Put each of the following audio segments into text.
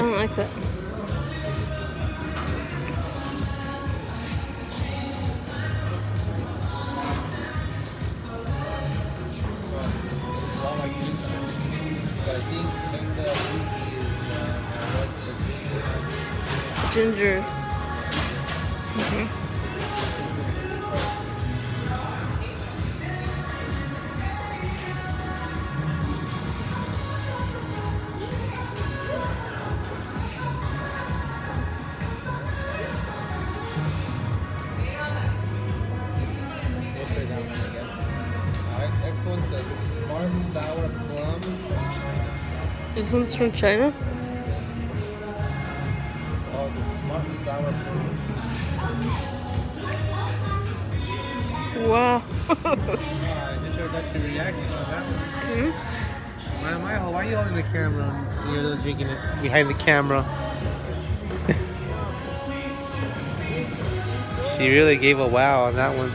I don't like it. Well, This one's from China? It's called the Smart Sour Plum. Wow. I just heard your reaction on that one. Hmm? My, my, why are you holding the camera you're drinking it behind the camera? she really gave a wow on that one.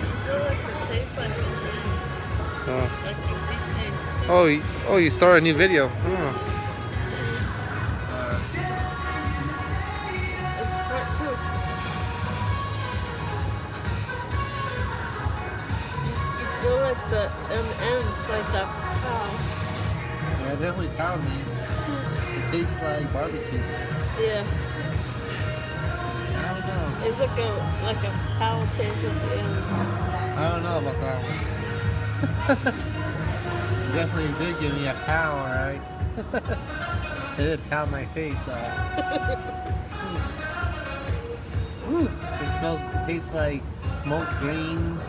Oh, oh, you- oh you started a new video. Oh. The M&M, like the cow. Yeah, definitely cow meat. It tastes like barbecue. Yeah, I don't know. it's like a like a cow taste at the end. I don't know about that one. definitely did give me a pow, alright? it did pound my face off. Ooh, it smells, it tastes like smoked greens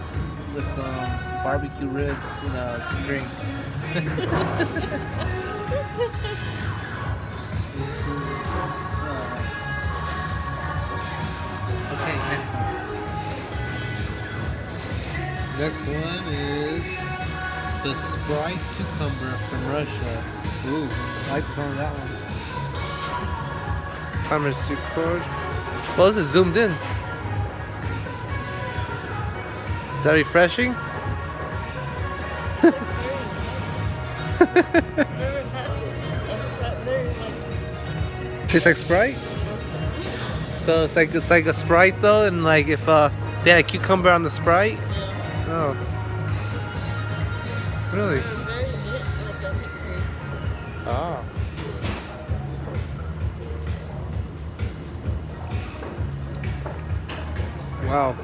with some barbecue ribs in uh, a string. okay, next one. Next one is the Sprite cucumber from Russia. Ooh, I like sound of that one. Timer's record. Well, this is zoomed in. Is that refreshing? Tastes like Sprite. So it's like it's like a Sprite though, and like if uh they had a cucumber on the Sprite. Oh, really? Ah. Wow.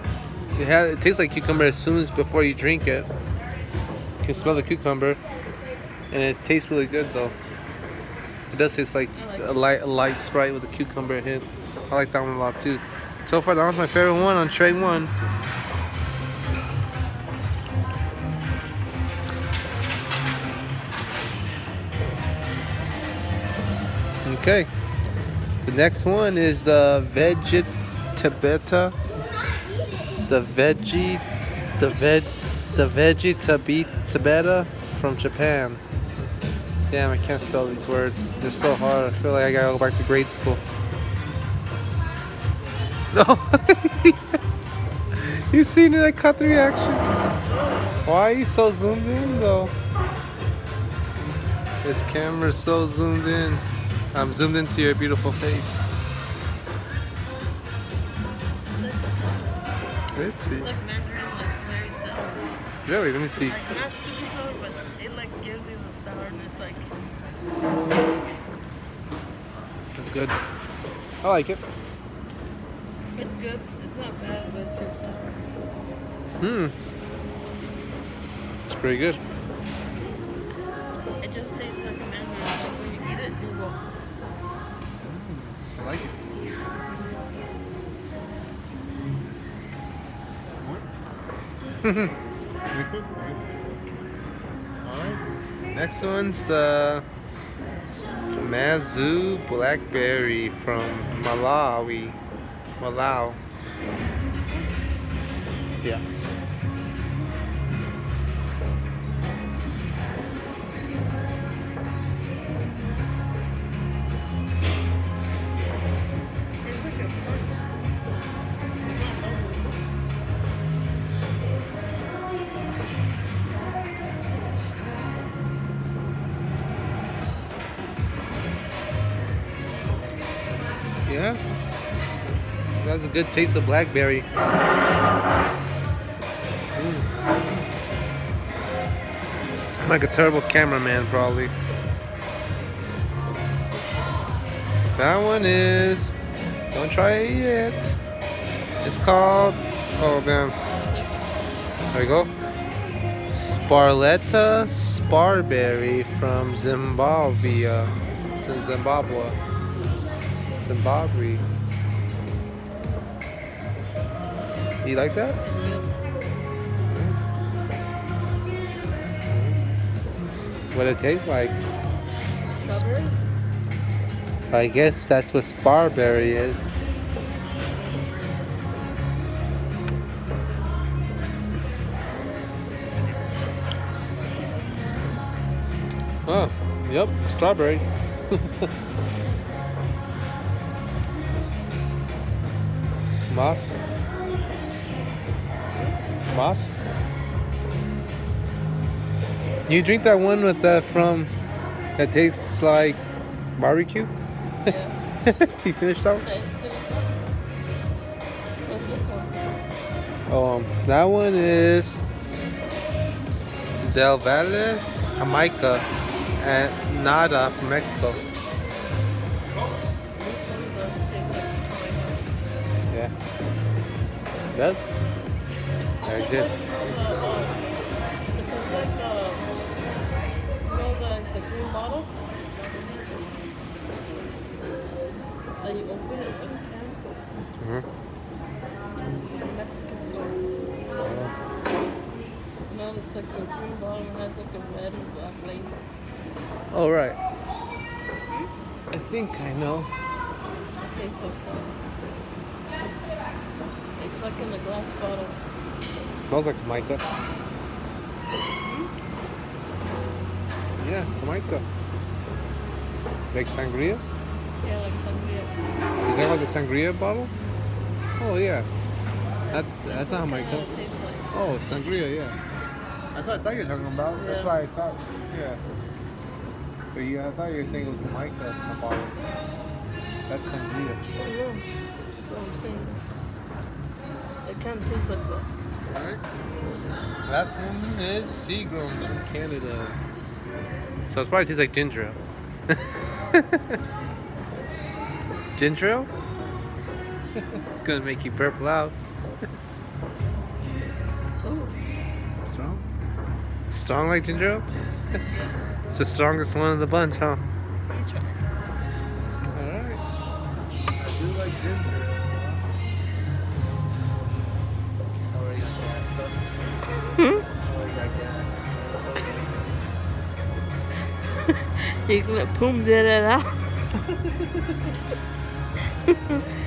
It has it tastes like cucumber as soon as before you drink it. You can smell the cucumber. And it tastes really good though. It does taste like like a light a light sprite with a cucumber hit. I like that one a lot too. So far that was my favorite one on tray one. Okay. The next one is the Veggie. The Veggie the veg the Veggie Tabi Tabeta from Japan. Damn, I can't spell these words. They're so hard. I feel like I gotta go back to grade school. No. you seen it? I caught the reaction. Why are you so zoomed in though? This camera's so zoomed in. I'm zoomed into your beautiful face. Let's see. Really? Let me see. Like not super sour, but it like gives you the sourness. Like That's good. I like it. it's good. It's not bad, but it's just sour. Hmm. It's pretty good. It just tastes like a. Like when you eat it, you go. I like it. Next Alright. Next one's the Mazoe Blackberry from Malawi. Malau. Yeah. Yeah. That's a good taste of blackberry. Mm. I'm like a terrible cameraman, probably. That one is. Don't try it yet. It's called. Oh, damn. There we go. Sparletta Sparberry from Zimbabwe. Zimbabwe. Zimbabwe. You like that? Mm-hmm. What it tastes like? Strawberry? I guess that's what Sparberry is. Oh, yep, strawberry. Moss. Moss. You drink that one with that from that tastes like barbecue? Yeah. you finished that one? Okay. What's this one? Um, that one is Del Valle, Jamaica, and Nada from Mexico. Does? Very good. You the, the open it Mhm. in Mexican store. You know, it's like a green bottle and has like a red and black label. Oh, right. I think I know. That. It's like in a glass bottle. Smells like Jamaica. Hmm? Yeah, mica. Like sangria? Yeah, like sangria. Is that about the sangria bottle? Oh, yeah. That, that's not what Jamaica. like. Oh, sangria, yeah. That's what I thought you were talking about. That's Yeah. why I thought, yeah. But yeah, I thought you were saying it was Jamaica, the bottle. That's sangria. Oh, I don't. That's what I'm saying. It kind of tastes like that. Alright. Last one is Seagrams from Canada. So it probably tastes like ginger ale. ginger ale? it's gonna make you purple out. Oh, Strong? Strong like ginger ale? it's the strongest one of the bunch, huh? Alright. I do like ginger Hmm? You're gonna boom that out.